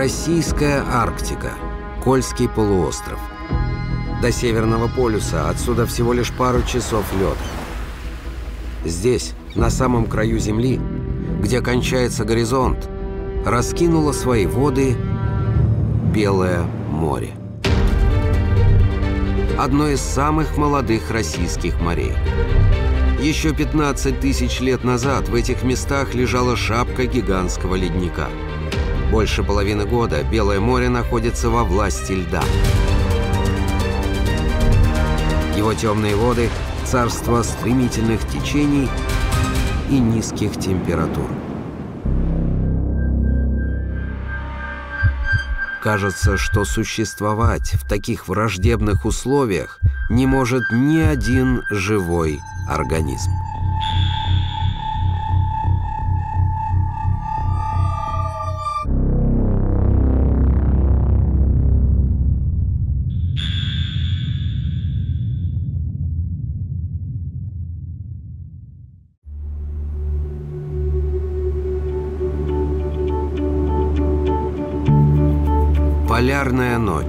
Российская Арктика, Кольский полуостров. До Северного полюса отсюда всего лишь пару часов лета. Здесь, на самом краю Земли, где кончается горизонт, раскинуло свои воды Белое море. Одно из самых молодых российских морей. Еще 15 тысяч лет назад в этих местах лежала шапка гигантского ледника. Больше половины года Белое море находится во власти льда. Его темные воды – царство стремительных течений и низких температур. Кажется, что существовать в таких враждебных условиях не может ни один живой организм.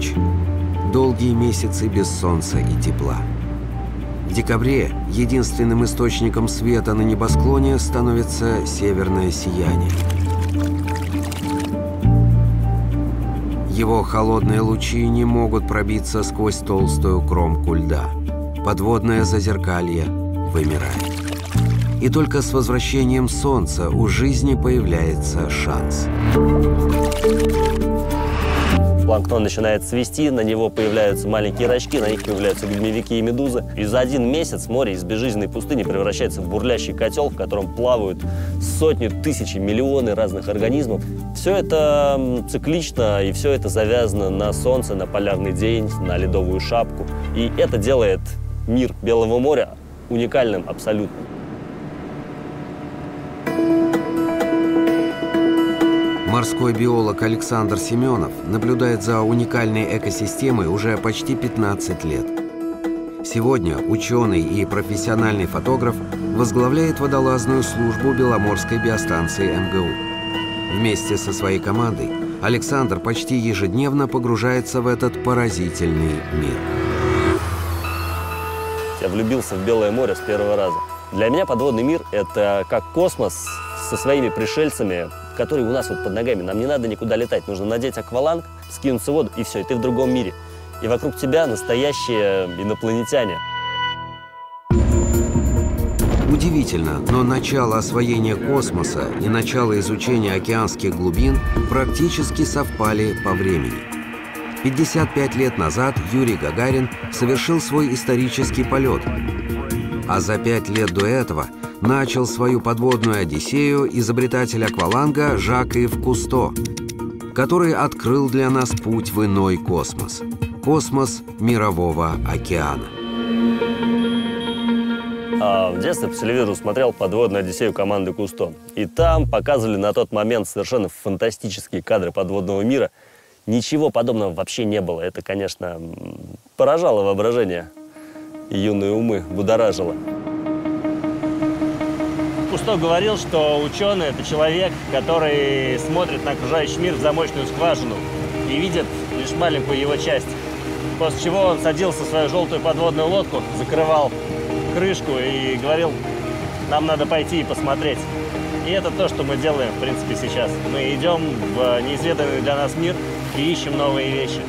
Ночь. Долгие месяцы без солнца и тепла. В декабре единственным источником света на небосклоне становится северное сияние. Его холодные лучи не могут пробиться сквозь толстую кромку льда. Подводное зазеркалье вымирает. И только с возвращением солнца у жизни появляется шанс планктон начинает свести, на него появляются маленькие рачки, на них появляются гальмовики и медузы. И за один месяц море из безжизненной пустыни превращается в бурлящий котел, в котором плавают сотни, тысячи, миллионы разных организмов. Все это циклично, и все это завязано на солнце, на полярный день, на ледовую шапку. И это делает мир Белого моря уникальным абсолютно. Морской биолог Александр Семенов наблюдает за уникальной экосистемой уже почти 15 лет. Сегодня ученый и профессиональный фотограф возглавляет водолазную службу Беломорской биостанции МГУ. Вместе со своей командой Александр почти ежедневно погружается в этот поразительный мир. Я влюбился в Белое море с первого раза. Для меня подводный мир – это как космос со своими пришельцами, которые у нас вот под ногами. Нам не надо никуда летать. Нужно надеть акваланг, скинуться в воду, и все, и ты в другом мире. И вокруг тебя настоящие инопланетяне. Удивительно, но начало освоения космоса и начало изучения океанских глубин практически совпали по времени. 55 лет назад Юрий Гагарин совершил свой исторический полет, а за пять лет до этого начал свою подводную одиссею изобретатель акваланга Жак-Ив Кусто, который открыл для нас путь в иной космос – космос Мирового океана. А в детстве по телевизору смотрел подводную одиссею команды Кусто. И там показывали на тот момент совершенно фантастические кадры подводного мира. Ничего подобного вообще не было. Это, конечно, поражало воображение и юные умы, будоражило. Кусто говорил, что ученый – это человек, который смотрит на окружающий мир в замочную скважину и видит лишь маленькую его часть. После чего он садился в свою желтую подводную лодку, закрывал крышку и говорил, нам надо пойти и посмотреть. И это то, что мы делаем, в принципе, сейчас. Мы идем в неизведанный для нас мир и ищем новые вещи.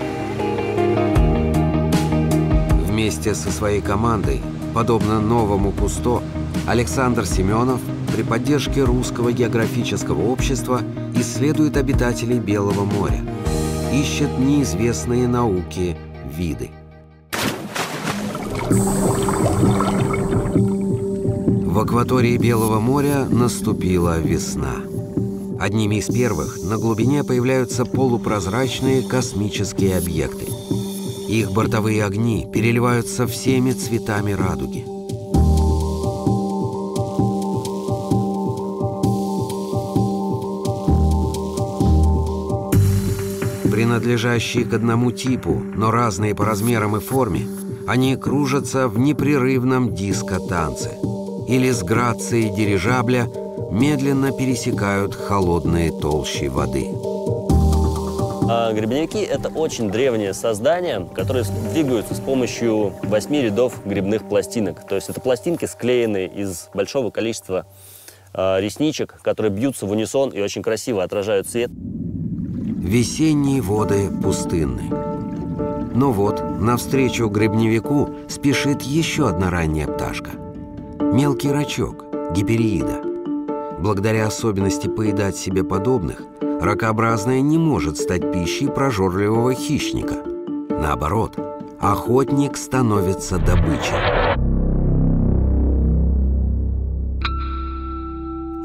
Вместе со своей командой, подобно новому Кусто, Александр Семенов при поддержке Русского географического общества исследует обитателей Белого моря, ищет неизвестные науки виды. В акватории Белого моря наступила весна. Одними из первых на глубине появляются полупрозрачные космические объекты. Их бортовые огни переливаются всеми цветами радуги. Принадлежащие к одному типу, но разные по размерам и форме, они кружатся в непрерывном диско-танце или с грацией дирижабля медленно пересекают холодные толщи воды. А это очень древние создания, которые двигаются с помощью восьми рядов грибных пластинок. То есть это пластинки, склеенные из большого количества э, ресничек, которые бьются в унисон и очень красиво отражают свет. Весенние воды пустынны. Но вот, навстречу грибневику спешит еще одна ранняя пташка. Мелкий рачок, гипериида. Благодаря особенности поедать себе подобных, ракообразная не может стать пищей прожорливого хищника. Наоборот, охотник становится добычей.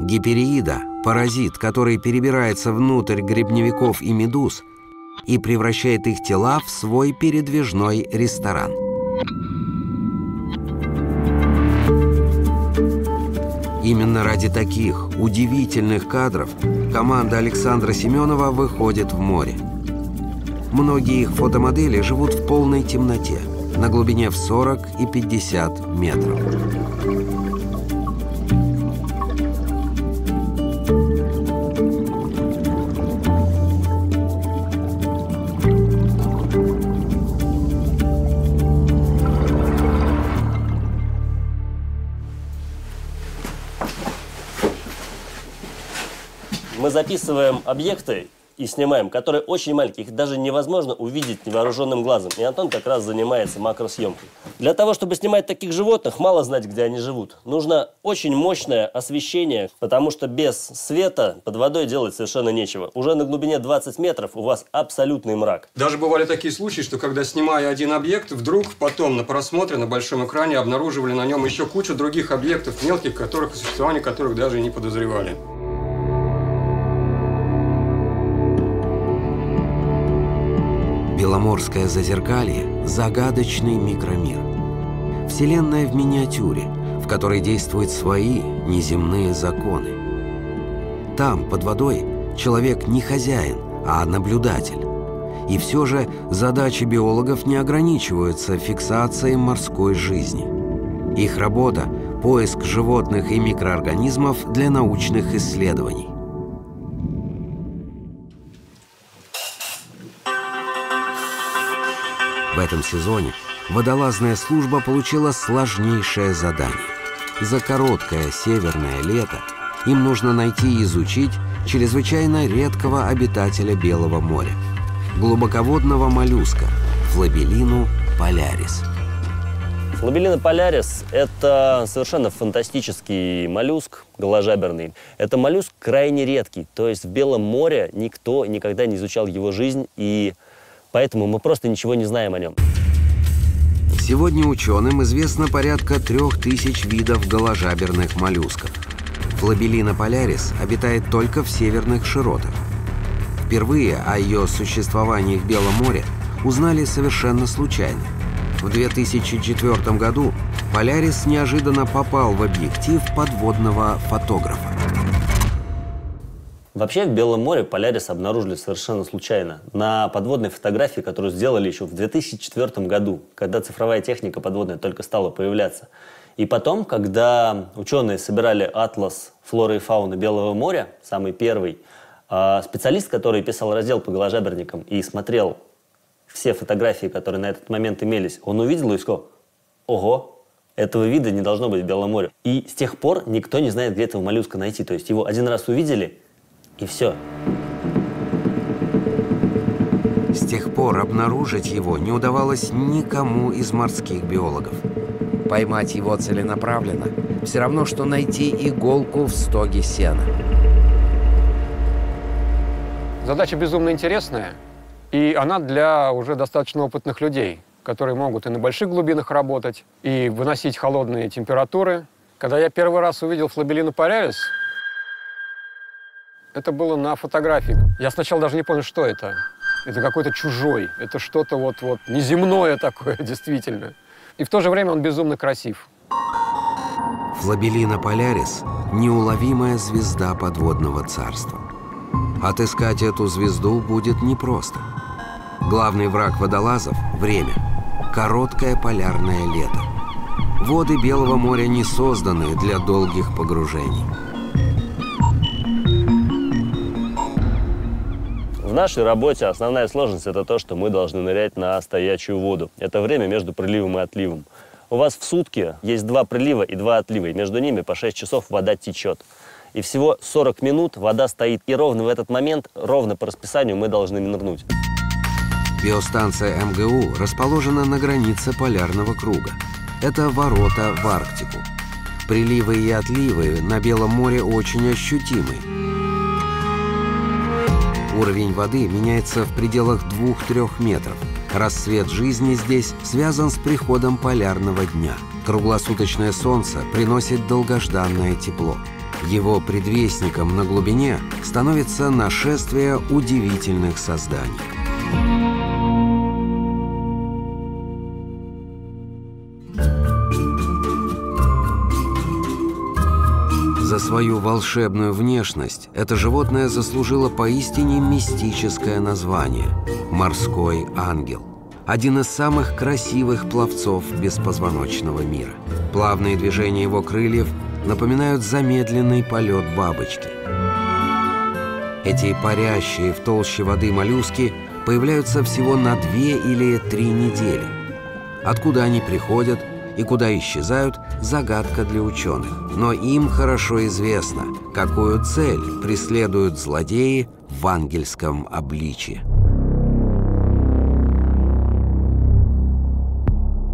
Гипериида – паразит, который перебирается внутрь грибневиков и медуз и превращает их тела в свой передвижной ресторан. Именно ради таких удивительных кадров команда Александра Семенова выходит в море. Многие их фотомодели живут в полной темноте, на глубине в 40 и 50 метров. Мы записываем объекты и снимаем, которые очень маленькие, их даже невозможно увидеть невооруженным глазом. И Антон как раз занимается макросъемкой. Для того, чтобы снимать таких животных, мало знать, где они живут. Нужно очень мощное освещение, потому что без света под водой делать совершенно нечего. Уже на глубине 20 метров у вас абсолютный мрак. Даже бывали такие случаи, что когда снимая один объект, вдруг потом на просмотре на большом экране обнаруживали на нем еще кучу других объектов мелких, которых, о существовании которых даже и не подозревали. Беломорское зазеркалье – загадочный микромир. Вселенная в миниатюре, в которой действуют свои неземные законы. Там, под водой, человек не хозяин, а наблюдатель. И все же задачи биологов не ограничиваются фиксацией морской жизни. Их работа – поиск животных и микроорганизмов для научных исследований. В этом сезоне водолазная служба получила сложнейшее задание. За короткое северное лето им нужно найти и изучить чрезвычайно редкого обитателя Белого моря – глубоководного моллюска – флабелину полярис. Флабелина полярис – это совершенно фантастический моллюск, голожаберный. Это моллюск крайне редкий, то есть в Белом море никто никогда не изучал его жизнь и Поэтому мы просто ничего не знаем о нем. Сегодня ученым известно порядка трех тысяч видов голожаберных моллюсков. Флабелина полярис обитает только в северных широтах. Впервые о ее существовании в Белом море узнали совершенно случайно. В 2004 году Полярис неожиданно попал в объектив подводного фотографа. Вообще в Белом море Полярис обнаружили совершенно случайно. На подводной фотографии, которую сделали еще в 2004 году, когда цифровая техника подводная только стала появляться. И потом, когда ученые собирали атлас флоры и фауны Белого моря, самый первый, а, специалист, который писал раздел по голожаберникам и смотрел все фотографии, которые на этот момент имелись, он увидел и сказал, ого, этого вида не должно быть в Белом море. И с тех пор никто не знает, где этого моллюска найти. То есть его один раз увидели, и все. С тех пор обнаружить его не удавалось никому из морских биологов. Поймать его целенаправленно – все равно, что найти иголку в стоге сена. Задача безумно интересная, и она для уже достаточно опытных людей, которые могут и на больших глубинах работать, и выносить холодные температуры. Когда я первый раз увидел флабелину полярис, это было на фотографии. Я сначала даже не понял, что это. Это какой-то чужой. Это что-то вот-вот неземное такое, действительно. И в то же время он безумно красив. Флабелина Полярис – неуловимая звезда подводного царства. Отыскать эту звезду будет непросто. Главный враг водолазов – время. Короткое полярное лето. Воды Белого моря не созданы для долгих погружений. Нашей работе основная сложность – это то, что мы должны нырять на стоячую воду. Это время между приливом и отливом. У вас в сутки есть два прилива и два отлива, и между ними по 6 часов вода течет. И всего 40 минут вода стоит, и ровно в этот момент, ровно по расписанию мы должны нырнуть. Биостанция МГУ расположена на границе полярного круга. Это ворота в Арктику. Приливы и отливы на Белом море очень ощутимы. Уровень воды меняется в пределах 2-3 метров. Рассвет жизни здесь связан с приходом полярного дня. Круглосуточное солнце приносит долгожданное тепло. Его предвестником на глубине становится нашествие удивительных созданий. Свою волшебную внешность это животное заслужило поистине мистическое название – морской ангел. Один из самых красивых пловцов беспозвоночного мира. Плавные движения его крыльев напоминают замедленный полет бабочки. Эти парящие в толще воды моллюски появляются всего на две или три недели. Откуда они приходят – и куда исчезают – загадка для ученых. Но им хорошо известно, какую цель преследуют злодеи в ангельском обличье.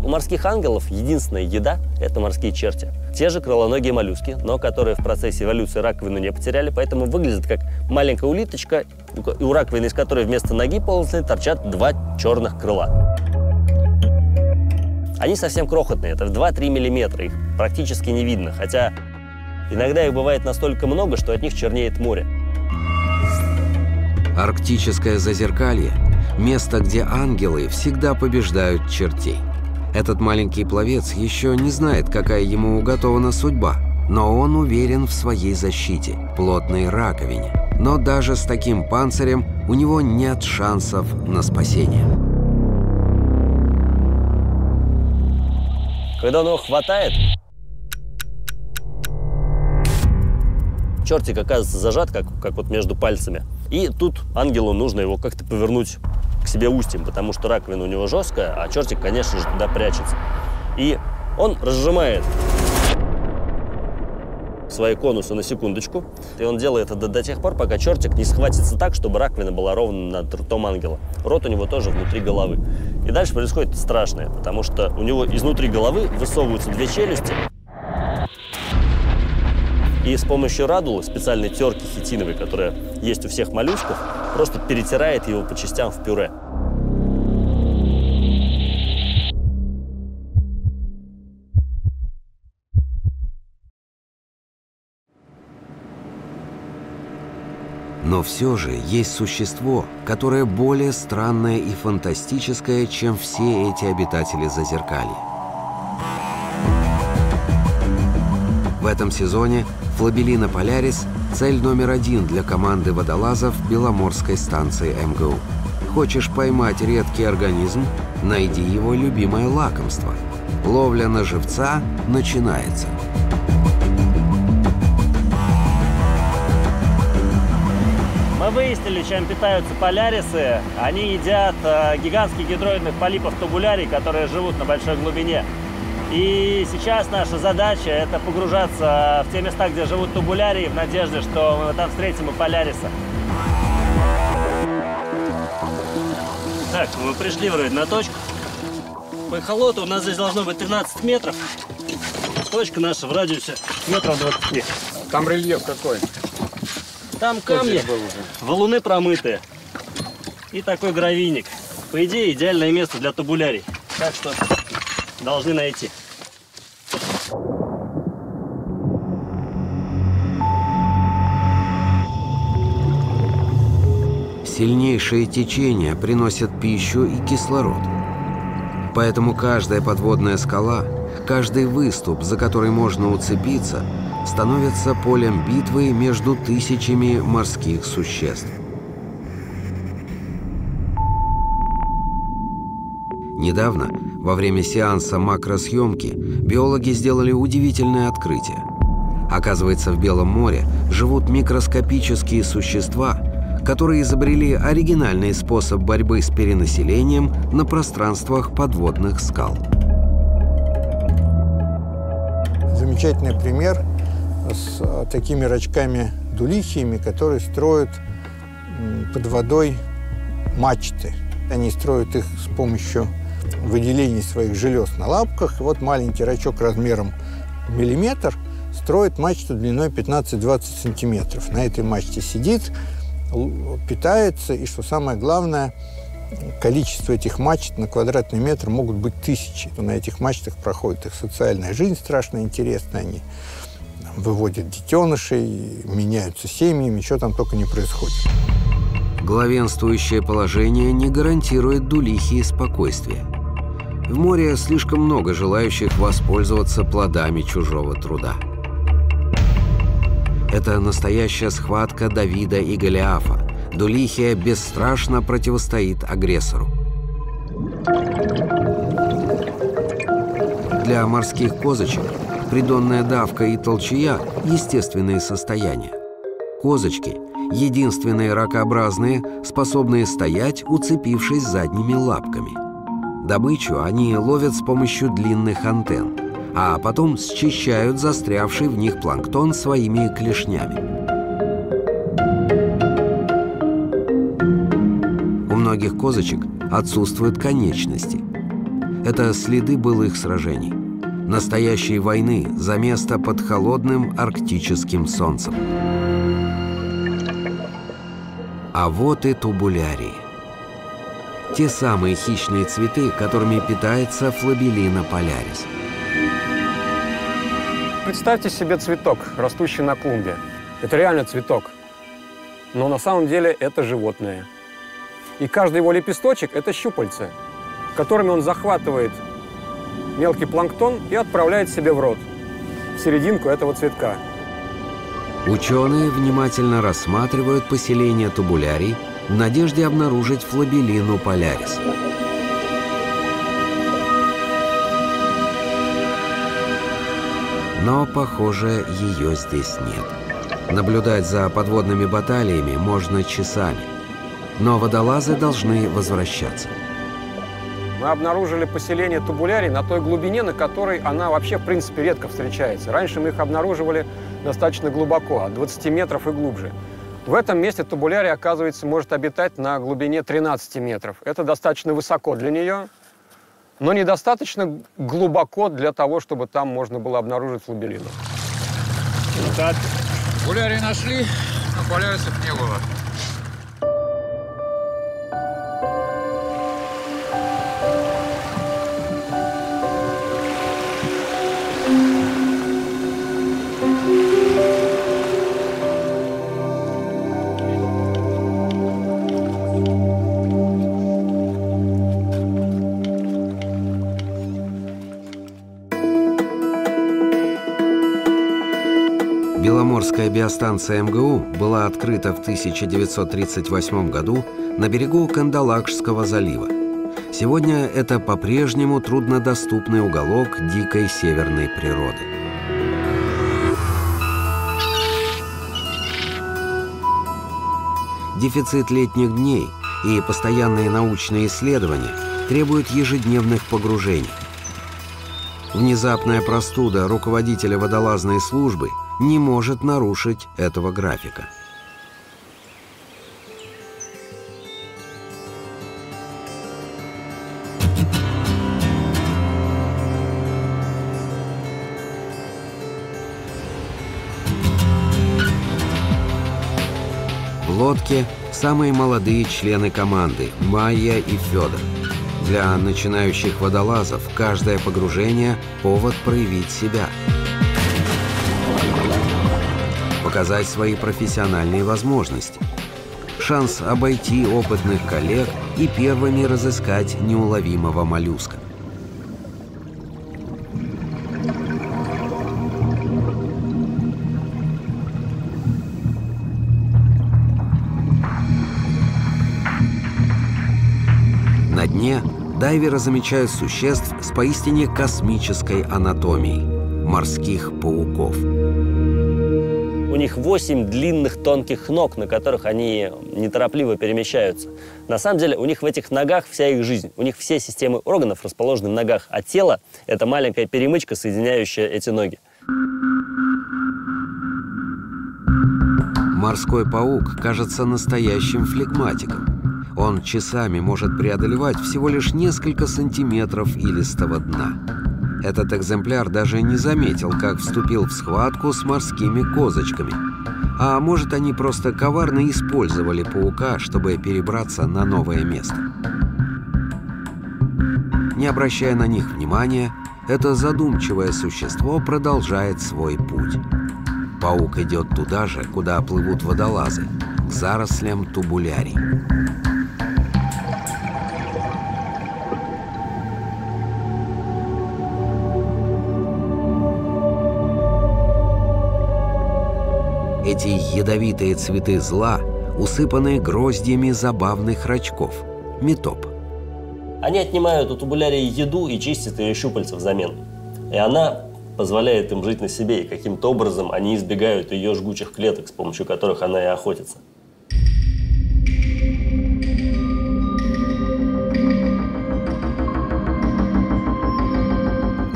У морских ангелов единственная еда – это морские черти. Те же крылоногие моллюски, но которые в процессе эволюции раковину не потеряли, поэтому выглядят как маленькая улиточка, у раковины из которой вместо ноги полостной торчат два черных крыла. Они совсем крохотные, это в 2-3 миллиметра, их практически не видно, хотя иногда их бывает настолько много, что от них чернеет море. Арктическое зазеркалье – место, где ангелы всегда побеждают чертей. Этот маленький пловец еще не знает, какая ему уготована судьба, но он уверен в своей защите, плотной раковине. Но даже с таким панцирем у него нет шансов на спасение. Когда он его хватает, чертик оказывается зажат, как, как вот между пальцами. И тут ангелу нужно его как-то повернуть к себе устьем, потому что раковина у него жесткая, а чертик, конечно же, туда прячется. И он разжимает свои конусы на секундочку. И он делает это до тех пор, пока чертик не схватится так, чтобы раковина была ровно над ртом ангела. Рот у него тоже внутри головы. И дальше происходит страшное, потому что у него изнутри головы высовываются две челюсти. И с помощью радулы, специальной терки хитиновой, которая есть у всех моллюсков, просто перетирает его по частям в пюре. Но все же есть существо, которое более странное и фантастическое, чем все эти обитатели Зазеркалья. В этом сезоне флабелина полярис – цель номер один для команды водолазов Беломорской станции МГУ. Хочешь поймать редкий организм – найди его любимое лакомство. Ловля на живца начинается. Выяснили, чем питаются полярисы. Они едят э, гигантских гидроидных полипов тубулярий, которые живут на большой глубине. И сейчас наша задача – это погружаться в те места, где живут тубулярии, в надежде, что мы там встретим и поляриса. Так, мы пришли вроде на точку. По эхолоту у нас здесь должно быть 13 метров. Точка наша в радиусе метров 20. Там рельеф какой? Там камни, валуны промытые. И такой гравийник. По идее, идеальное место для табулярий. Так что должны найти. Сильнейшие течения приносят пищу и кислород. Поэтому каждая подводная скала, каждый выступ, за который можно уцепиться – становится полем битвы между тысячами морских существ. Недавно, во время сеанса макросъемки, биологи сделали удивительное открытие. Оказывается, в Белом море живут микроскопические существа, которые изобрели оригинальный способ борьбы с перенаселением на пространствах подводных скал. Замечательный пример с а, такими рачками-дулихиями, которые строят под водой мачты. Они строят их с помощью выделений своих желез на лапках. вот маленький рачок размером миллиметр строит мачту длиной 15-20 сантиметров. На этой мачте сидит, питается, и, что самое главное, количество этих мачт на квадратный метр могут быть тысячи. На этих мачтах проходит их социальная жизнь страшно интересная. Они выводят детенышей, меняются семьями, что там только не происходит. Главенствующее положение не гарантирует Дулихи спокойствия. В море слишком много желающих воспользоваться плодами чужого труда. Это настоящая схватка Давида и Голиафа. Дулихия бесстрашно противостоит агрессору. Для морских козочек придонная давка и толчья – естественные состояния. Козочки – единственные ракообразные, способные стоять, уцепившись задними лапками. Добычу они ловят с помощью длинных антенн а потом счищают застрявший в них планктон своими клешнями. У многих козочек отсутствуют конечности. Это следы былых сражений. Настоящей войны за место под холодным арктическим солнцем. А вот и тубулярии. Те самые хищные цветы, которыми питается флабелина полярис. Представьте себе цветок, растущий на клумбе. Это реально цветок. Но на самом деле это животное. И каждый его лепесточек – это щупальце, которыми он захватывает мелкий планктон и отправляет себе в рот, в серединку этого цветка. Ученые внимательно рассматривают поселение тубулярий в надежде обнаружить флабелину полярис. Но, похоже, ее здесь нет. Наблюдать за подводными баталиями можно часами. Но водолазы должны возвращаться. Мы обнаружили поселение тубулярий на той глубине, на которой она вообще, в принципе, редко встречается. Раньше мы их обнаруживали достаточно глубоко, от 20 метров и глубже. В этом месте тубулярий, оказывается, может обитать на глубине 13 метров. Это достаточно высоко для нее но недостаточно глубоко для того, чтобы там можно было обнаружить. Так, гуляри нашли, но полярисов не было. Беломорская биостанция МГУ была открыта в 1938 году на берегу Кандалакшского залива. Сегодня это по-прежнему труднодоступный уголок дикой северной природы. Дефицит летних дней и постоянные научные исследования требуют ежедневных погружений. Внезапная простуда руководителя водолазной службы – не может нарушить этого графика. В лодке самые молодые члены команды – Майя и Федор. Для начинающих водолазов каждое погружение – повод проявить себя – показать свои профессиональные возможности. Шанс обойти опытных коллег и первыми разыскать неуловимого моллюска. На дне дайверы замечают существ с поистине космической анатомией – морских пауков – У них 8 длинных тонких ног, на которых они неторопливо перемещаются. На самом деле у них в этих ногах вся их жизнь. У них все системы органов расположены в ногах, а тело – это маленькая перемычка, соединяющая эти ноги. Морской паук кажется настоящим флегматиком. Он часами может преодолевать всего лишь несколько сантиметров илистого дна. Этот экземпляр даже не заметил, как вступил в схватку с морскими козочками. А может, они просто коварно использовали паука, чтобы перебраться на новое место. Не обращая на них внимания, это задумчивое существо продолжает свой путь. Паук идет туда же, куда плывут водолазы, к зарослям тубулярий. Эти ядовитые цветы зла усыпаны гроздьями забавных рачков – метоп. Они отнимают у тубулярии еду и чистят ее щупальца взамен. И она позволяет им жить на себе, и каким-то образом они избегают ее жгучих клеток, с помощью которых она и охотится.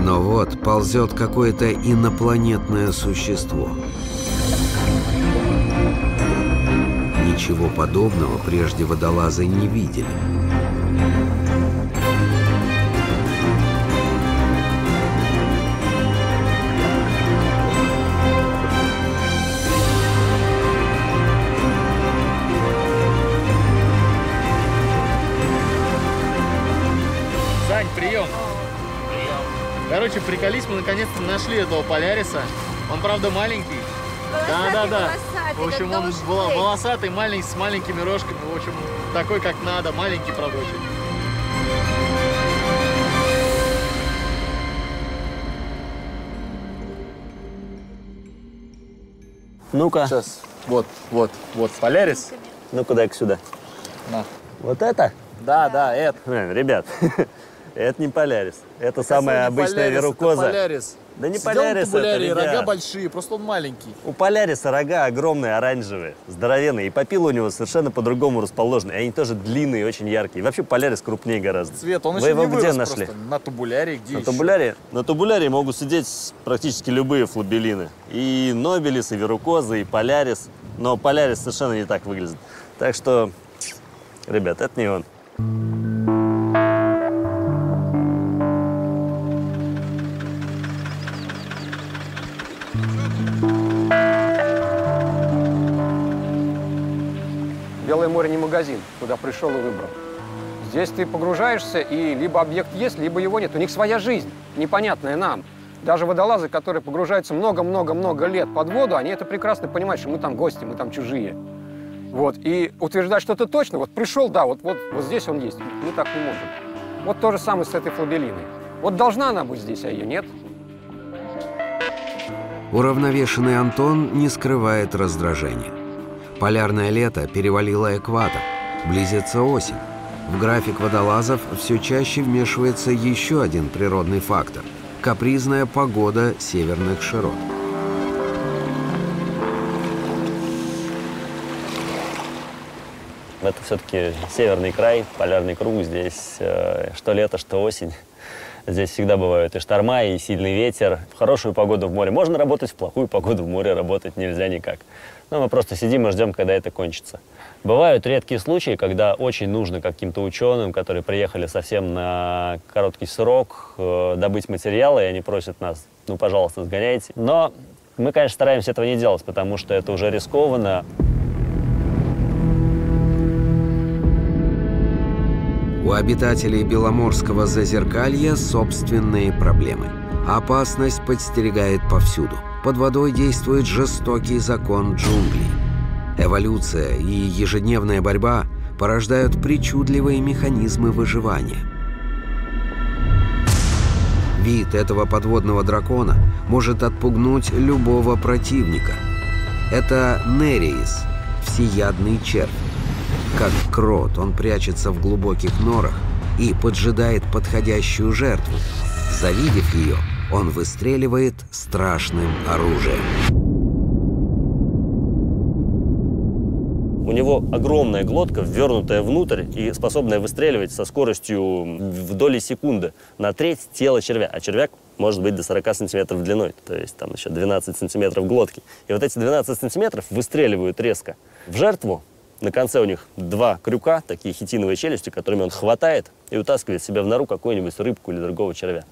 Но вот ползет какое-то инопланетное существо. Ничего подобного прежде водолазы не видели. Сань, прием. Короче, приколись, мы наконец-то нашли этого поляриса. Он, правда, маленький. Да, да, да. В общем, он вол- волосатый, маленький, с маленькими рожками. В общем, такой, как надо. Маленький, правда, очень. Ну-ка, Сейчас. Вот, вот, вот. Полярис. ну-ка дай-ка сюда. На. Вот это? Да, да, это. Э, Ребят, это не полярис. Это самая обычная верукоза. Полярис. Да не Сидел полярис на тубулярии, это, ребят. рога большие, просто он маленький. У поляриса рога огромные, оранжевые, здоровенные. И попила у него совершенно по-другому расположены. И они тоже длинные, очень яркие. И вообще полярис крупнее гораздо. Цвет, он Вы еще его не где нашли? просто. На тубулярии, где На еще? на табуляре могут сидеть практически любые флобелины. И нобелис, и верукозы, и полярис. Но полярис совершенно не так выглядит. Так что, ребят, это не он. Белое море не магазин, куда пришел и выбрал. Здесь ты погружаешься, и либо объект есть, либо его нет. У них своя жизнь, непонятная нам. Даже водолазы, которые погружаются много-много-много лет под воду, они это прекрасно понимают, что мы там гости, мы там чужие. Вот. И утверждать что-то точно, вот пришел, да, вот, вот, вот здесь он есть, мы так не можем. Вот то же самое с этой флобелиной. Вот должна она быть здесь, а ее нет. Уравновешенный Антон не скрывает раздражения. Полярное лето перевалило экватор. Близится осень. В график водолазов все чаще вмешивается еще один природный фактор – капризная погода северных широт. Это все-таки северный край, полярный круг. Здесь э, что лето, что осень. Здесь всегда бывают и шторма, и сильный ветер. В хорошую погоду в море можно работать, в плохую погоду в море работать нельзя никак. Ну, мы просто сидим и ждем, когда это кончится. Бывают редкие случаи, когда очень нужно каким-то ученым, которые приехали совсем на короткий срок, э, добыть материалы, и они просят нас, ну, пожалуйста, сгоняйте. Но мы, конечно, стараемся этого не делать, потому что это уже рискованно. У обитателей Беломорского зазеркалья собственные проблемы. Опасность подстерегает повсюду. Под водой действует жестокий закон джунглей. Эволюция и ежедневная борьба порождают причудливые механизмы выживания. Вид этого подводного дракона может отпугнуть любого противника. Это Нереис, всеядный червь. Как крот, он прячется в глубоких норах и поджидает подходящую жертву. Завидев ее, он выстреливает страшным оружием. у него огромная глотка, ввернутая внутрь и способная выстреливать со скоростью в доли секунды на треть тела червя. А червяк может быть до 40 сантиметров длиной, то есть там еще 12 сантиметров глотки. И вот эти 12 сантиметров выстреливают резко. В жертву на конце у них два крюка, такие хитиновые челюсти, которыми он хватает и утаскивает себе в нору какую-нибудь рыбку или другого червя.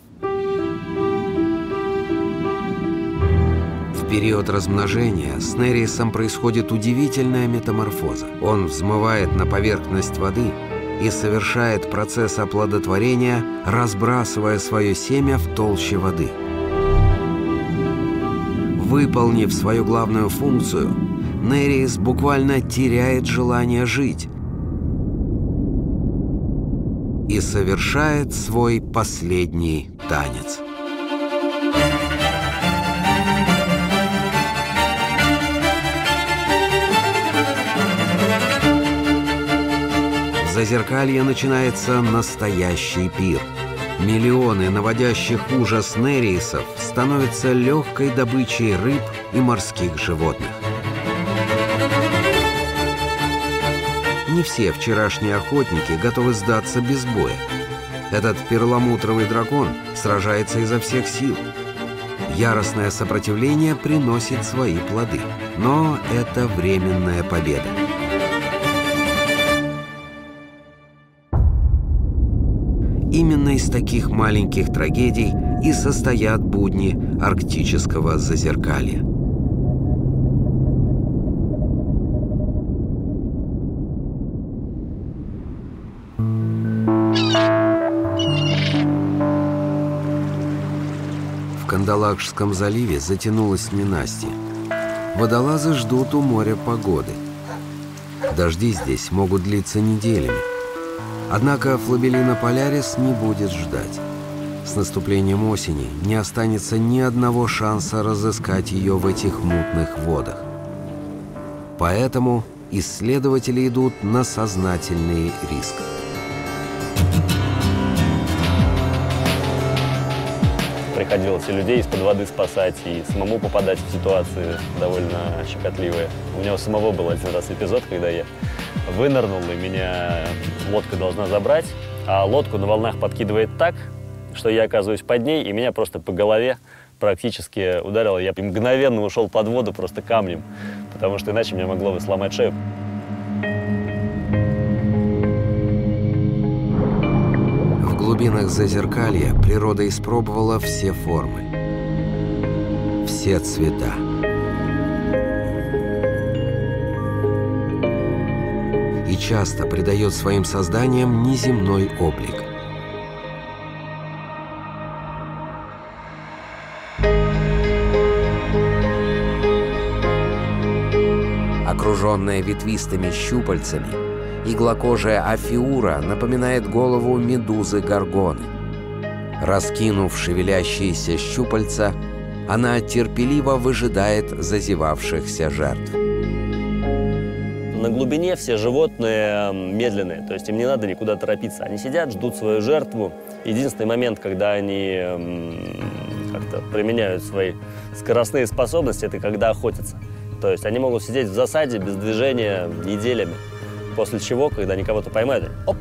В период размножения с Нерисом происходит удивительная метаморфоза. Он взмывает на поверхность воды и совершает процесс оплодотворения, разбрасывая свое семя в толще воды. Выполнив свою главную функцию, Нерис буквально теряет желание жить и совершает свой последний танец. В Зазеркалье начинается настоящий пир. Миллионы наводящих ужас нериисов становятся легкой добычей рыб и морских животных. Не все вчерашние охотники готовы сдаться без боя. Этот перламутровый дракон сражается изо всех сил. Яростное сопротивление приносит свои плоды. Но это временная победа. Именно из таких маленьких трагедий и состоят будни арктического зазеркалья. В Кандалакшском заливе затянулось ненастье. Водолазы ждут у моря погоды. Дожди здесь могут длиться неделями. Однако Флабелина Полярис не будет ждать. С наступлением осени не останется ни одного шанса разыскать ее в этих мутных водах. Поэтому исследователи идут на сознательный риск. Приходилось и людей из-под воды спасать, и самому попадать в ситуации довольно щекотливые. У меня у самого был один раз эпизод, когда я вынырнул, и меня лодка должна забрать, а лодку на волнах подкидывает так, что я оказываюсь под ней, и меня просто по голове практически ударило. Я мгновенно ушел под воду просто камнем, потому что иначе мне могло бы сломать шею. Глубинах Зазеркалья природа испробовала все формы, все цвета. И часто придает своим созданиям неземной облик. Окруженная ветвистыми щупальцами, иглокожая афиура напоминает голову медузы горгоны. Раскинув шевелящиеся щупальца, она терпеливо выжидает зазевавшихся жертв. На глубине все животные медленные, то есть им не надо никуда торопиться. Они сидят, ждут свою жертву. Единственный момент, когда они как-то применяют свои скоростные способности, это когда охотятся. То есть они могут сидеть в засаде без движения неделями. После чего, когда они кого-то поймают, оп,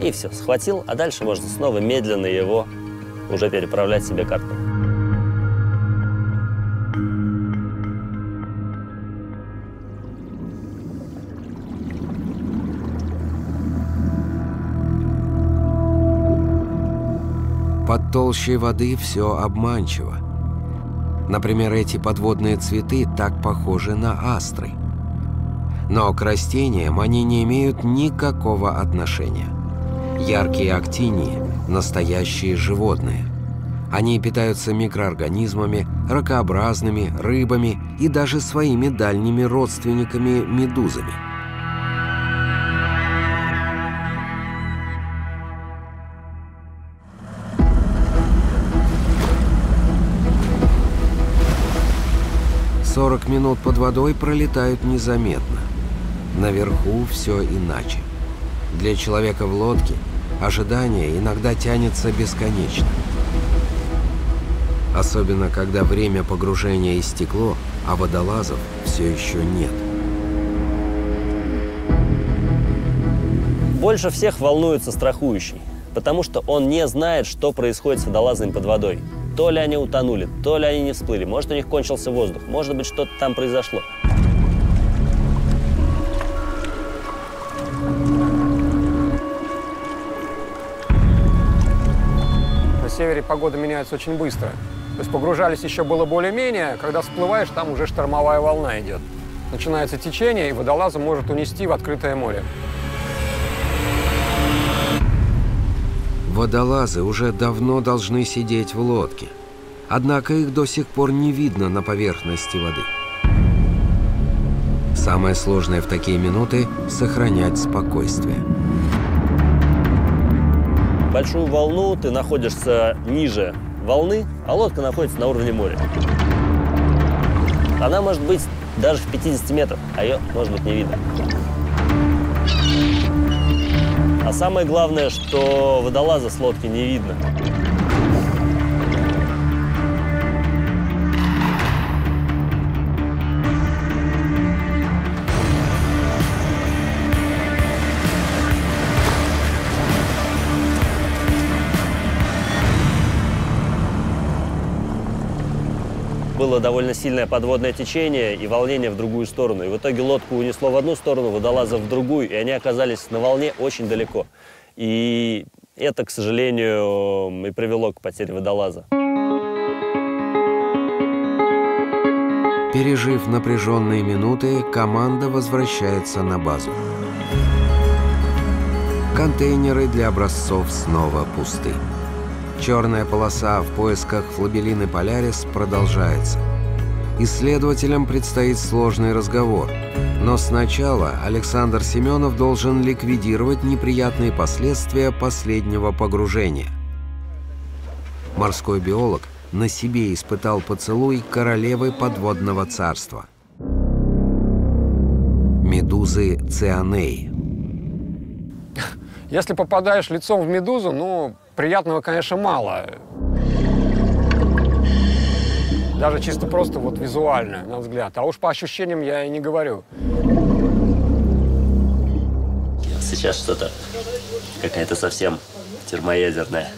и все, схватил, а дальше можно снова медленно его уже переправлять себе карту. Под толщей воды все обманчиво. Например, эти подводные цветы так похожи на астры. Но к растениям они не имеют никакого отношения. Яркие актинии – настоящие животные. Они питаются микроорганизмами, ракообразными, рыбами и даже своими дальними родственниками – медузами. Сорок минут под водой пролетают незаметно. Наверху все иначе. Для человека в лодке ожидание иногда тянется бесконечно. Особенно, когда время погружения истекло, а водолазов все еще нет. Больше всех волнуется страхующий, потому что он не знает, что происходит с водолазами под водой. То ли они утонули, то ли они не всплыли, может, у них кончился воздух, может быть, что-то там произошло. Севере погода меняется очень быстро. То есть погружались еще было более-менее, когда всплываешь, там уже штормовая волна идет. Начинается течение, и водолаза может унести в открытое море. Водолазы уже давно должны сидеть в лодке. Однако их до сих пор не видно на поверхности воды. Самое сложное в такие минуты – сохранять спокойствие. Большую волну ты находишься ниже волны, а лодка находится на уровне моря. Она может быть даже в 50 метрах, а ее, может быть, не видно. А самое главное, что водолаза с лодки не видно. Было довольно сильное подводное течение и волнение в другую сторону. И в итоге лодку унесло в одну сторону, водолазов в другую, и они оказались на волне очень далеко. И это, к сожалению, и привело к потере водолаза. Пережив напряженные минуты, команда возвращается на базу. Контейнеры для образцов снова пусты. Черная полоса в поисках флабелины Полярис продолжается. Исследователям предстоит сложный разговор. Но сначала Александр Семенов должен ликвидировать неприятные последствия последнего погружения. Морской биолог на себе испытал поцелуй королевы подводного царства. Медузы цианей. Если попадаешь лицом в медузу, ну, приятного, конечно, мало. Даже чисто просто вот визуально, на взгляд. А уж по ощущениям я и не говорю. Сейчас что-то какая-то совсем термоядерная.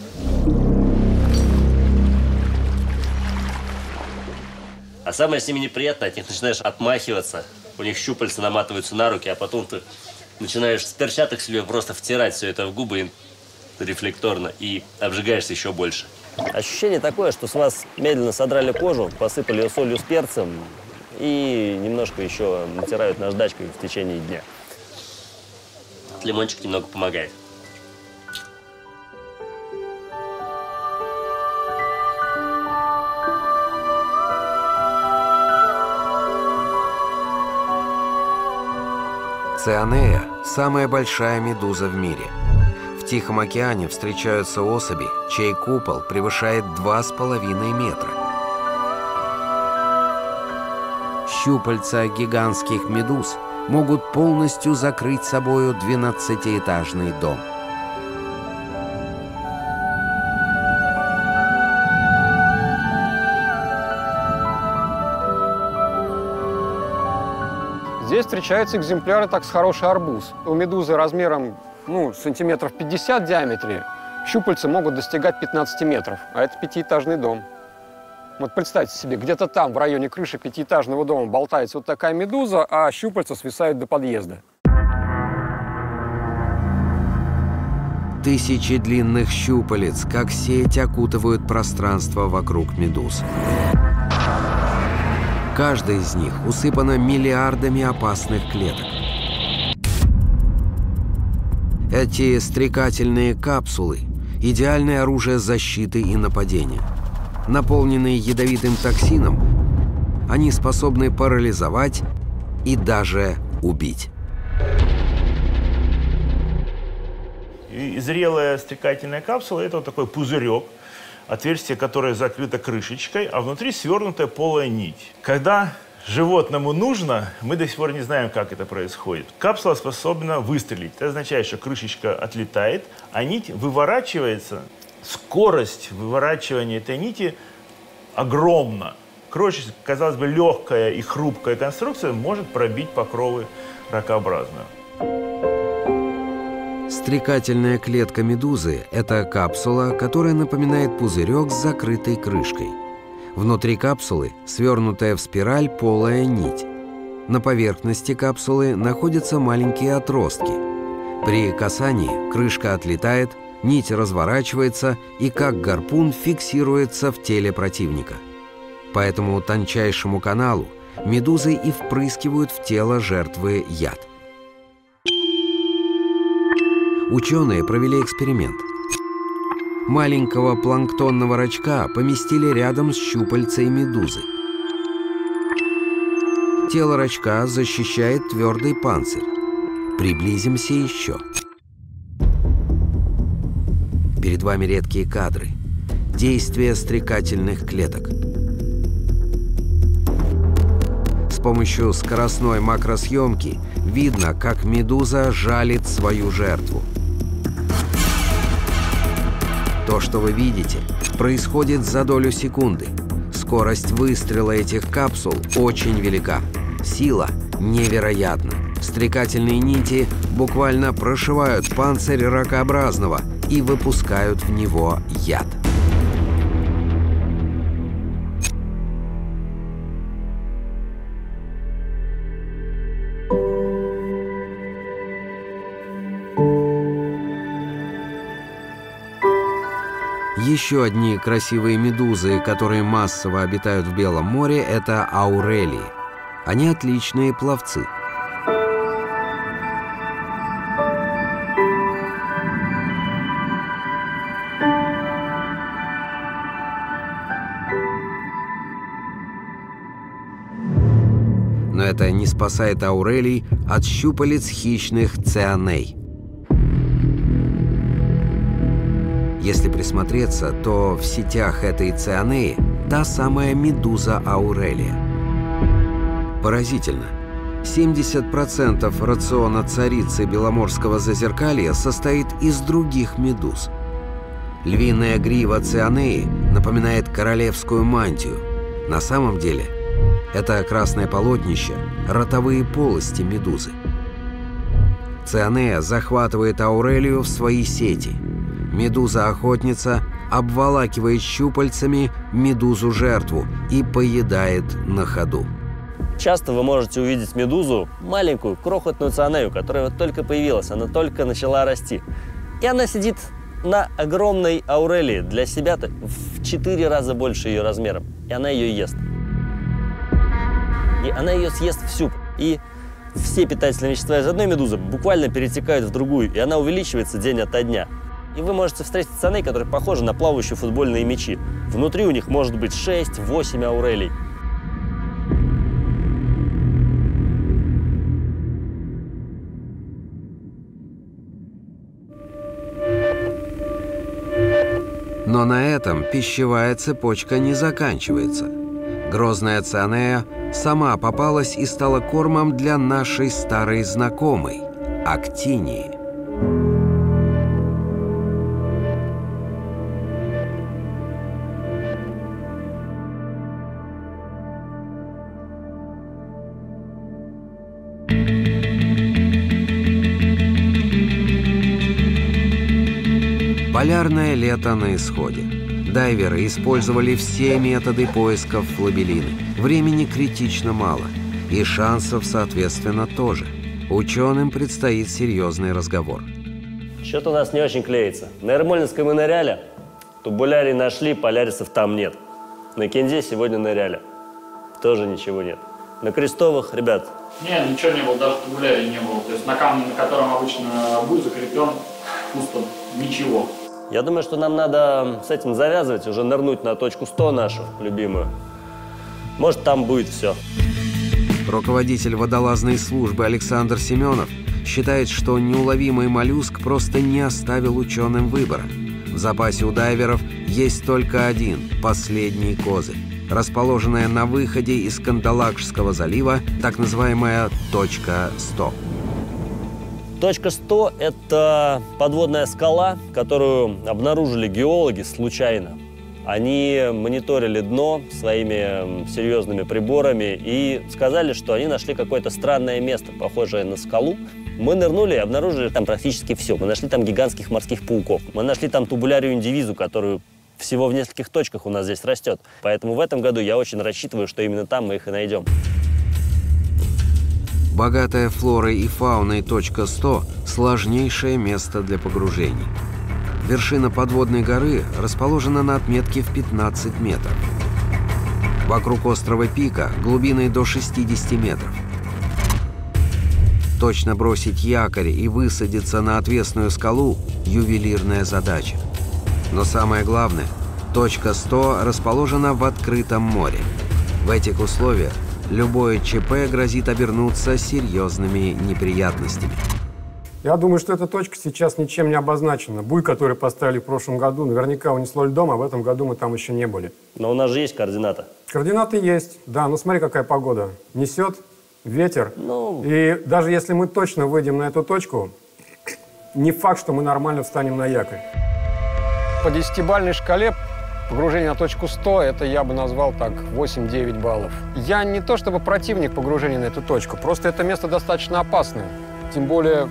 А самое с ними неприятное, от них начинаешь отмахиваться, у них щупальца наматываются на руки, а потом ты начинаешь с перчаток себе просто втирать все это в губы рефлекторно и обжигаешься еще больше. Ощущение такое, что с вас медленно содрали кожу, посыпали ее солью с перцем и немножко еще натирают наждачкой в течение дня. Лимончик немного помогает. Цианея – самая большая медуза в мире. В Тихом океане встречаются особи, чей купол превышает 2,5 метра. Щупальца гигантских медуз могут полностью закрыть собою 12-этажный дом. Встречаются экземпляры так с хороший арбуз. У медузы размером ну, сантиметров 50 в диаметре щупальца могут достигать 15 метров, а это пятиэтажный дом. Вот представьте себе, где-то там, в районе крыши пятиэтажного дома, болтается вот такая медуза, а щупальца свисают до подъезда. Тысячи длинных щупалец, как сеть, окутывают пространство вокруг медуз. Каждая из них усыпана миллиардами опасных клеток. Эти стрекательные капсулы – идеальное оружие защиты и нападения. Наполненные ядовитым токсином, они способны парализовать и даже убить. И зрелая стрекательная капсула – это вот такой пузырек, отверстие, которое закрыто крышечкой, а внутри свернутая полая нить. Когда животному нужно, мы до сих пор не знаем, как это происходит. Капсула способна выстрелить. Это означает, что крышечка отлетает, а нить выворачивается. Скорость выворачивания этой нити огромна. Крошечка, казалось бы, легкая и хрупкая конструкция может пробить покровы ракообразную. Стрекательная клетка медузы – это капсула, которая напоминает пузырек с закрытой крышкой. Внутри капсулы свернутая в спираль полая нить. На поверхности капсулы находятся маленькие отростки. При касании крышка отлетает, нить разворачивается и как гарпун фиксируется в теле противника. По этому тончайшему каналу медузы и впрыскивают в тело жертвы яд. Ученые провели эксперимент. Маленького планктонного рачка поместили рядом с щупальцей медузы. Тело рачка защищает твердый панцирь. Приблизимся еще. Перед вами редкие кадры. Действия стрекательных клеток. С помощью скоростной макросъемки видно, как медуза жалит свою жертву. То, что вы видите, происходит за долю секунды. Скорость выстрела этих капсул очень велика. Сила невероятна. Стрекательные нити буквально прошивают панцирь ракообразного и выпускают в него яд. Еще одни красивые медузы, которые массово обитают в Белом море, это аурелии. Они отличные пловцы. Но это не спасает аурелий от щупалец хищных цианей. Если присмотреться, то в сетях этой цианеи та самая медуза аурелия. Поразительно. 70% рациона царицы Беломорского зазеркалья состоит из других медуз. Львиная грива цианеи напоминает королевскую мантию. На самом деле это красное полотнище – ротовые полости медузы. Цианея захватывает Аурелию в свои сети – Медуза-охотница обволакивает щупальцами медузу-жертву и поедает на ходу. Часто вы можете увидеть медузу, маленькую, крохотную цианею, которая вот только появилась, она только начала расти. И она сидит на огромной аурелии, для себя-то в 4 раза больше ее размером. И она ее ест. И она ее съест всю. И все питательные вещества из одной медузы буквально перетекают в другую, и она увеличивается день ото дня. И вы можете встретить цаны, которые похожи на плавающие футбольные мячи. Внутри у них может быть 6-8 аурелей. Но на этом пищевая цепочка не заканчивается. Грозная цианея сама попалась и стала кормом для нашей старой знакомой – актинии. Лето на исходе. Дайверы использовали все методы поисков флабелины. Времени критично мало. И шансов, соответственно, тоже. Ученым предстоит серьезный разговор. Что-то у нас не очень клеится. На Ермольницкой мы ныряли, тубулярий нашли, полярисов там нет. На Кенде сегодня ныряли. Тоже ничего нет. На Крестовых, ребят. Нет, ничего не было, даже тубулярий не было. То есть на камне, на котором обычно будет закреплен, пусто, ничего. Я думаю, что нам надо с этим завязывать, уже нырнуть на точку 100 нашу любимую. Может, там будет все. Руководитель водолазной службы Александр Семенов считает, что неуловимый моллюск просто не оставил ученым выбора. В запасе у дайверов есть только один, последний козырь, расположенная на выходе из Кандалакшского залива, так называемая «точка 100». Точка 100 – это подводная скала, которую обнаружили геологи случайно. Они мониторили дно своими серьезными приборами и сказали, что они нашли какое-то странное место, похожее на скалу. Мы нырнули и обнаружили там практически все. Мы нашли там гигантских морских пауков. Мы нашли там тубулярию индивизу, которую всего в нескольких точках у нас здесь растет. Поэтому в этом году я очень рассчитываю, что именно там мы их и найдем. Богатая флорой и фауной точка 100 – сложнейшее место для погружений. Вершина подводной горы расположена на отметке в 15 метров. Вокруг острова Пика глубиной до 60 метров. Точно бросить якорь и высадиться на отвесную скалу – ювелирная задача. Но самое главное – точка 100 расположена в открытом море. В этих условиях любое ЧП грозит обернуться серьезными неприятностями. Я думаю, что эта точка сейчас ничем не обозначена. Буй, который поставили в прошлом году, наверняка унесло льдом, а в этом году мы там еще не были. Но у нас же есть координата. Координаты есть, да, но смотри, какая погода. Несет, ветер. Ну, И даже если мы точно выйдем на эту точку, не факт, что мы нормально встанем на якорь. По десятибалльной шкале погружение на точку 100, это я бы назвал так 8-9 баллов. Я не то чтобы противник погружения на эту точку, просто это место достаточно опасное. Тем более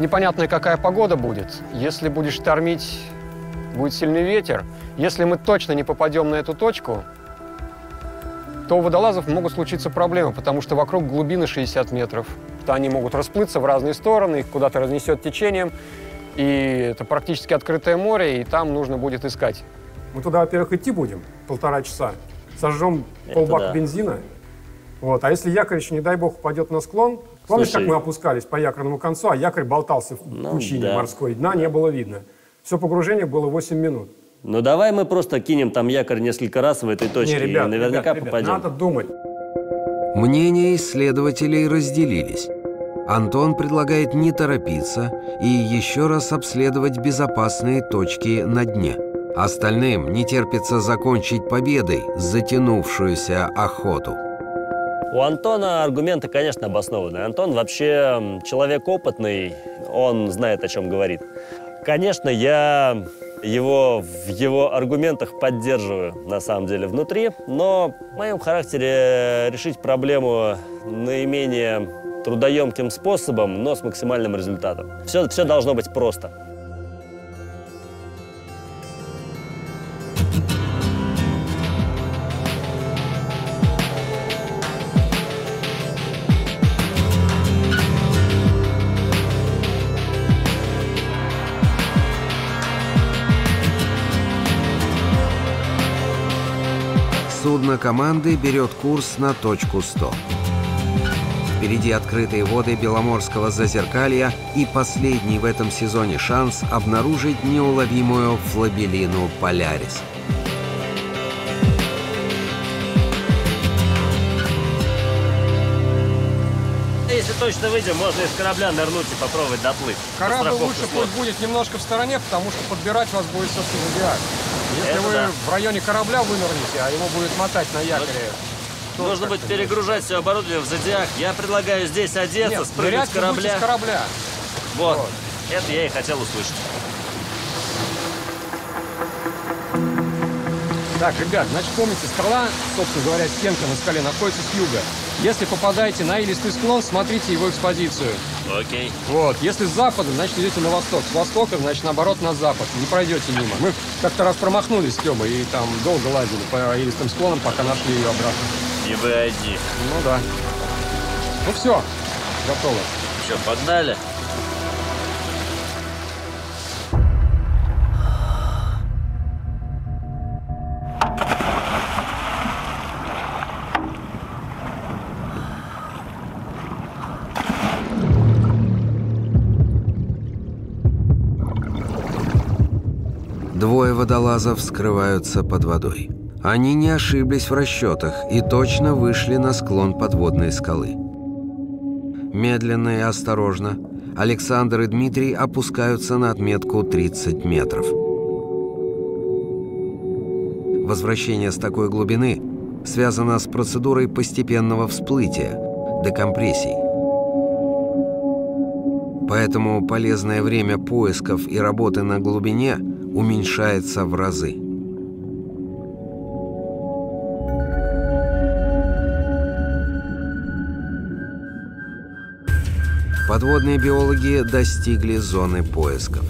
непонятная какая погода будет. Если будет штормить, будет сильный ветер. Если мы точно не попадем на эту точку, то у водолазов могут случиться проблемы, потому что вокруг глубины 60 метров. То они могут расплыться в разные стороны, их куда-то разнесет течением. И это практически открытое море, и там нужно будет искать. Мы туда, во-первых, идти будем полтора часа. Сожжем Это полбака да. бензина. Вот. А если якорь еще, не дай бог, упадет на склон, помнишь, Слушай. как мы опускались по якорному концу, а якорь болтался в Ну, пучине да. морской, дна не было видно. Все погружение было 8 минут. ну давай мы просто кинем там якорь несколько раз в этой точке не, ребят, и наверняка ребят, ребят, попадем. надо думать. Мнения исследователей разделились. Антон предлагает не торопиться и еще раз обследовать безопасные точки на дне. Остальным не терпится закончить победой затянувшуюся охоту. У Антона аргументы, конечно, обоснованы. Антон вообще человек опытный, он знает, о чем говорит. Конечно, я его в его аргументах поддерживаю, на самом деле, внутри, но в моем характере решить проблему наименее трудоемким способом, но с максимальным результатом. Все, все должно быть просто. Судно команды берет курс на точку 100. Впереди открытые воды Беломорского зазеркалья и последний в этом сезоне шанс обнаружить неуловимую флабелину «Полярис». Если точно выйдем, можно из корабля нырнуть и попробовать доплыть. Корабль лучше пусть будет немножко в стороне, потому что подбирать вас будет все-таки зодиак. Если Это вы да. в районе корабля вынырнете, а его будет мотать на якоре. то Нужно будет перегружать все оборудование в зодиак. Я предлагаю здесь одеться, Нет, спрыгнуть с корабля. с корабля. Вот. Вот. Это я и хотел услышать. Так, ребят, значит, помните, скала, собственно говоря, стенка на скале находится с юга. Если попадаете на илистый склон, смотрите его экспозицию. Окей. Вот. Если с запада, значит, идете на восток. С востока, значит, наоборот, на запад. Не пройдете мимо. Мы как-то раз промахнулись с Тёмой и там долго лазили по илистым склонам, пока нашли ее обратно. И вы одни. Ну да. Ну все, готово. Что, погнали? Двое водолазов скрываются под водой. Они не ошиблись в расчетах и точно вышли на склон подводной скалы. Медленно и осторожно Александр и Дмитрий опускаются на отметку 30 метров. Возвращение с такой глубины связано с процедурой постепенного всплытия, декомпрессии. Поэтому полезное время поисков и работы на глубине уменьшается в разы. подводные биологи достигли зоны поисков.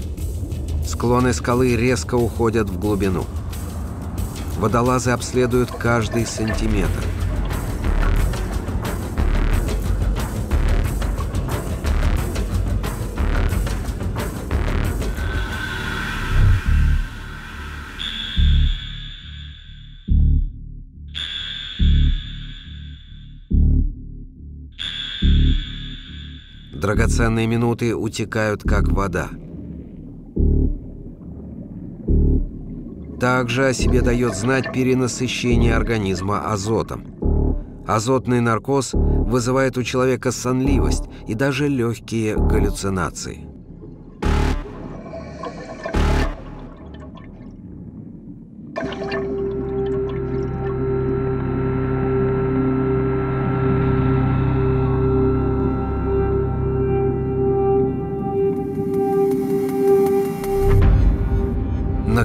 Склоны скалы резко уходят в глубину. Водолазы обследуют каждый сантиметр. Драгоценные минуты утекают, как вода. Также о себе дает знать перенасыщение организма азотом. Азотный наркоз вызывает у человека сонливость и даже легкие галлюцинации.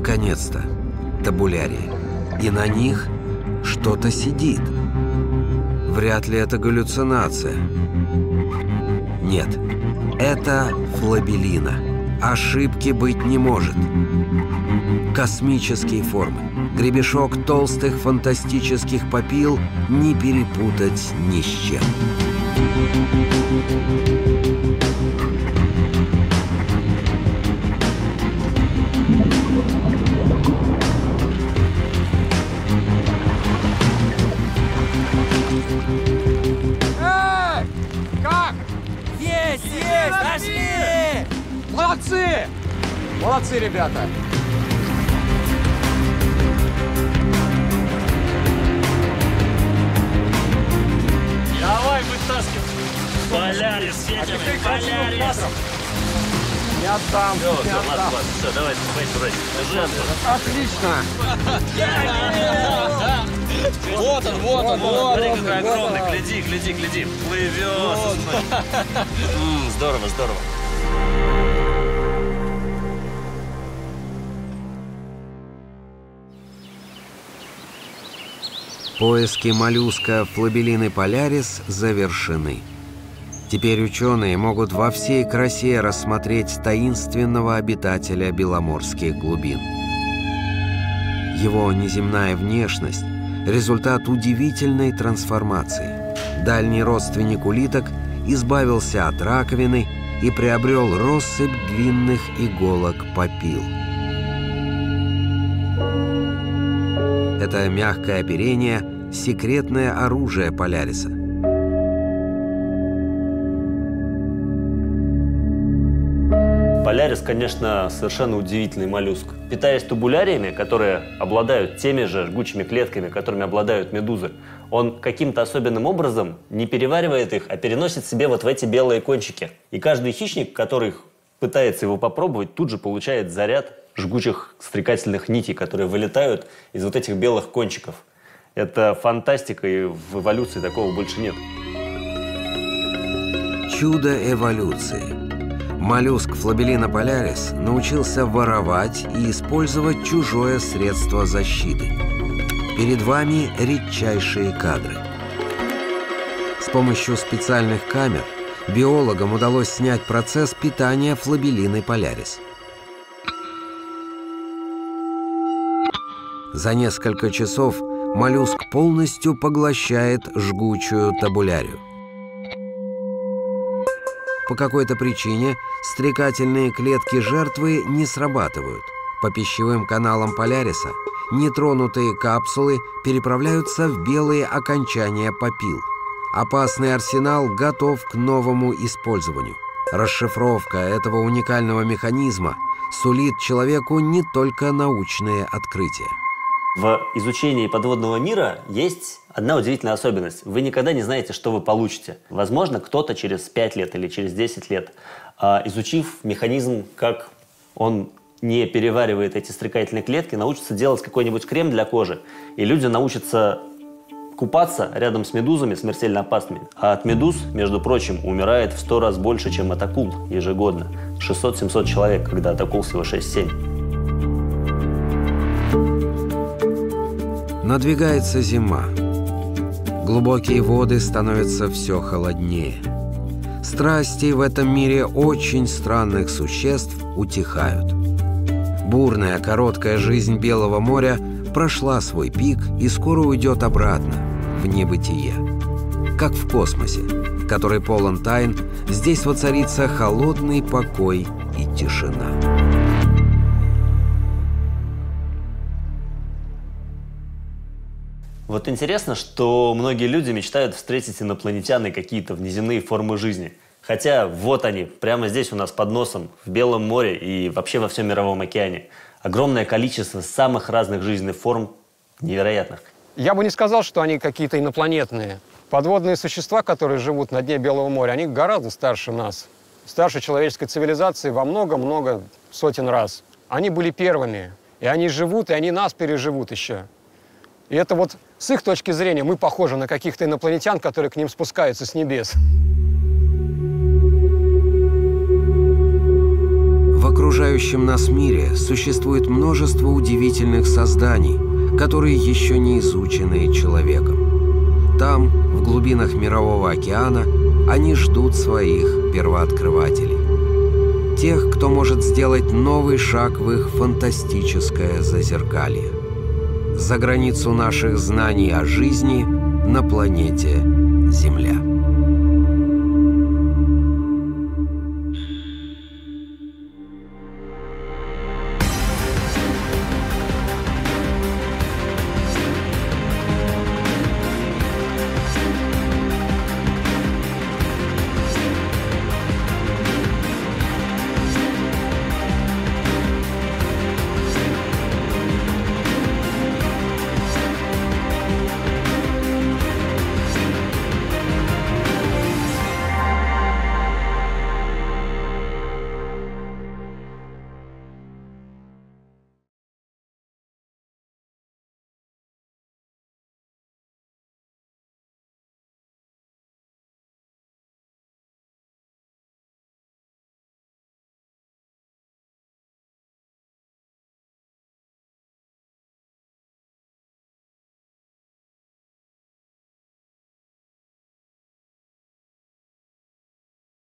Наконец-то, табулярии. И на них что-то сидит. Вряд ли это галлюцинация. Нет, это флабелина. Ошибки быть не может. Космические формы. Гребешок толстых фантастических попил не перепутать ни с чем. Молодцы, ребята! Давай вытаскивай. Полярис, Федя, Полярис. Не отдам, Все, не все, ладно, отдам. ладно, все, давай, давай, давай. Отлично! Вот он, вот он, вот Смотри, он. какой вот огромный, гляди, гляди, гляди. Плывет. Здорово, здорово. Поиски моллюска флабелины полярис завершены. Теперь ученые могут во всей красе рассмотреть таинственного обитателя беломорских глубин. Его неземная внешность – результат удивительной трансформации. Дальний родственник улиток избавился от раковины и приобрел россыпь длинных иголок попил. Это мягкое оперение – секретное оружие Поляриса. Полярис, конечно, совершенно удивительный моллюск. Питаясь тубуляриями, которые обладают теми же жгучими клетками, которыми обладают медузы, он каким-то особенным образом не переваривает их, а переносит себе вот в эти белые кончики. И каждый хищник, который пытается его попробовать, тут же получает заряд жгучих стрекательных нитей, которые вылетают из вот этих белых кончиков. Это фантастика, и в эволюции такого больше нет. Чудо эволюции. Моллюск Флабелина полярис научился воровать и использовать чужое средство защиты. Перед вами редчайшие кадры. С помощью специальных камер биологам удалось снять процесс питания флабелины полярис. За несколько часов моллюск полностью поглощает жгучую табулярию. По какой-то причине стрекательные клетки жертвы не срабатывают. По пищевым каналам поляриса нетронутые капсулы переправляются в белые окончания попил. Опасный арсенал готов к новому использованию. Расшифровка этого уникального механизма сулит человеку не только научные открытия. В изучении подводного мира есть одна удивительная особенность. Вы никогда не знаете, что вы получите. Возможно, кто-то через 5 лет или через 10 лет, а, изучив механизм, как он не переваривает эти стрекательные клетки, научится делать какой-нибудь крем для кожи. И люди научатся купаться рядом с медузами смертельно опасными. А от медуз, между прочим, умирает в 100 раз больше, чем от акул ежегодно. 600-700 человек, когда от акул всего 6-7. Надвигается зима. Глубокие воды становятся все холоднее. страсти в этом мире очень странных существ утихают. Бурная короткая жизнь Белого моря прошла свой пик и скоро уйдет обратно, в небытие. Как в космосе, который полон тайн, здесь воцарится холодный покой и тишина. Вот интересно, что многие люди мечтают встретить инопланетян и какие-то внеземные формы жизни. Хотя вот они, прямо здесь у нас под носом, в Белом море и вообще во всем Мировом океане. Огромное количество самых разных жизненных форм, невероятных. Я бы не сказал, что они какие-то инопланетные. Подводные существа, которые живут на дне Белого моря, они гораздо старше нас. Старше человеческой цивилизации во много-много сотен раз. Они были первыми. И они живут, и они нас переживут еще. И это вот с их точки зрения мы похожи на каких-то инопланетян, которые к ним спускаются с небес. В окружающем нас мире существует множество удивительных созданий, которые еще не изучены человеком. Там, в глубинах Мирового океана, они ждут своих первооткрывателей. Тех, кто может сделать новый шаг в их фантастическое зазеркалье за границу наших знаний о жизни на планете Земля.